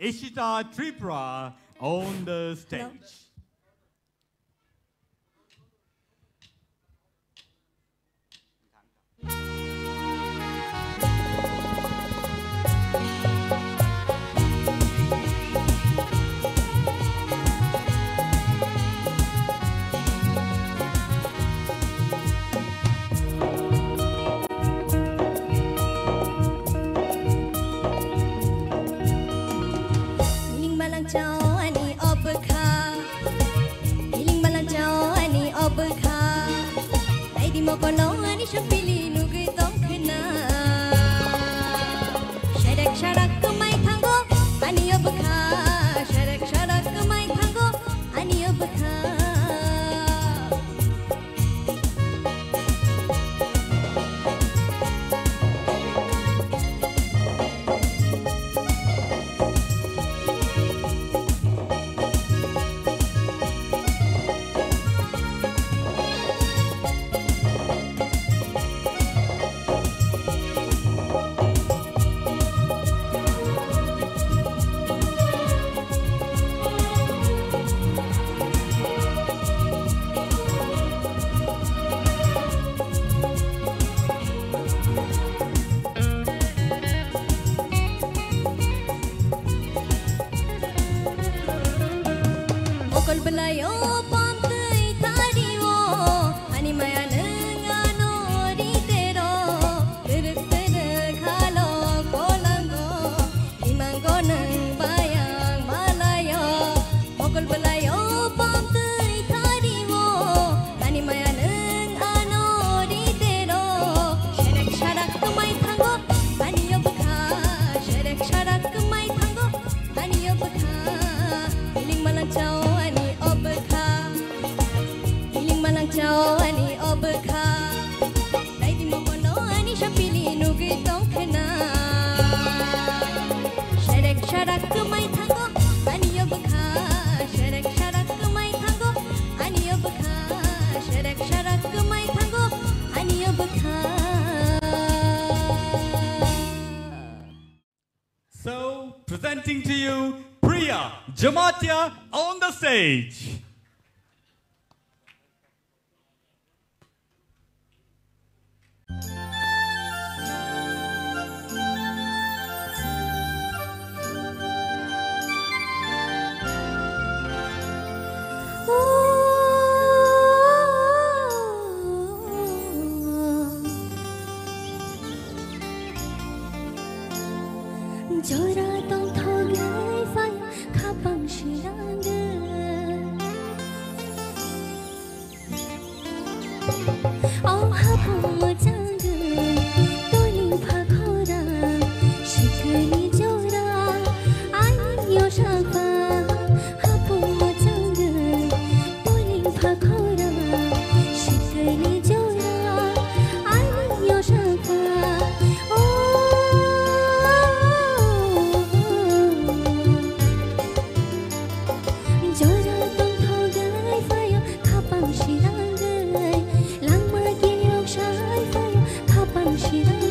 Ishita Tripura on the stage. No. Malajani Obaka Piling Malajani Obaka Taidi Mokolani Shapili Nugita らよ。presenting to you Priya Jamatia on the stage. 在等。she does.